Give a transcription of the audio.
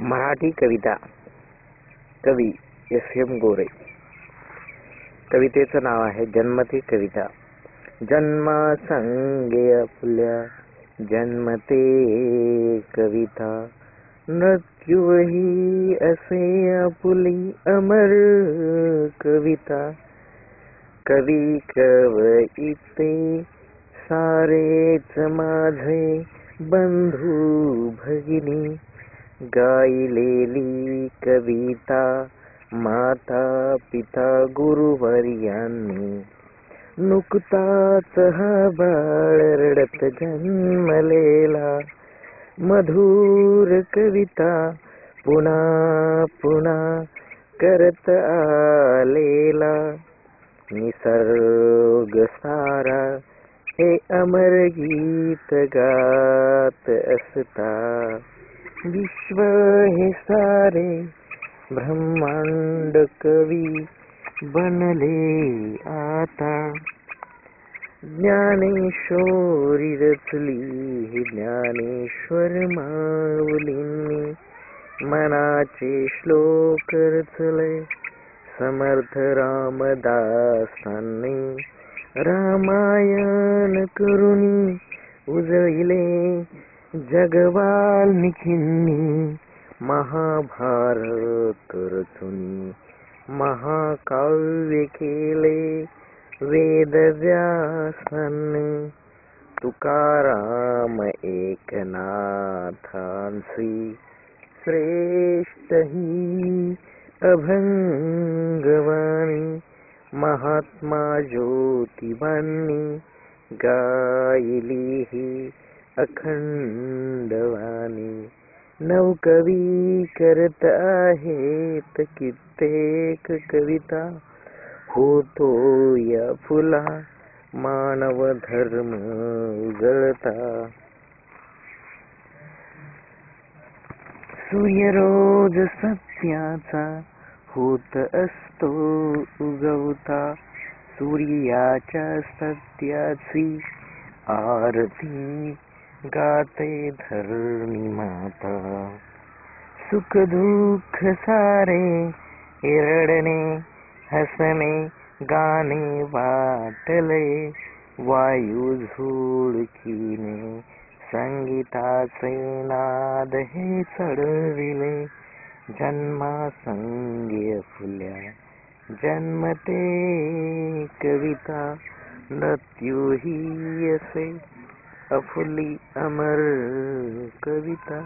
मराठी कविता कवी S. M. गोरे. कवितेचं नाव आहे जन्मते कविता. जन्म संगे आपल्या जन्मते कविता. मृत्यूही असे आपुली अमर कविता. कवी कवयिते सारेच माझे बंधू भगिनी. गायलेली कविता माता पिता गुरुवर्यांनी. नुकताच हा बाळ रडत जन्मलेला. मधुर कविता पुन्हा पुन्हा करत आलेला. निसर्ग सारा हे अमर गीत गात असता. विश्व हे सारे ब्रह्मांड कवी बनले आता। ज्ञानेश्वरी रचली ही ज्ञानेश्वर माऊलींनी। मनाचे श्लोक रचले समर्थ रामदासांनी। रामायण करुणी उजळिले जगवाल्मिकींनी महाभारत रचुनी महाकाव्य केले वेदव्यासांनी तुकाराम एकनाथांसी श्रेष्ठ ही अभंगवाणी महात्मा ज्योतिबांनी गायली अखंडवाणी नवकवी करत आहेत कित्येक कविता. होतो या फुला मानव धर्म उजळता. सूर्य रोज सत्याचा होत असतो उगवता. सूर्याच्या सत्याची आरती गाते धरणी माता. सुख दुःख सारे रडणे हसणे गाणे वाटले. वायू झुळकीने संगीताचे नाद हे चढविले. जन्मा संगे फुल्या जन्मते कविता मृत्यू ही असे. अफुली अमर कविता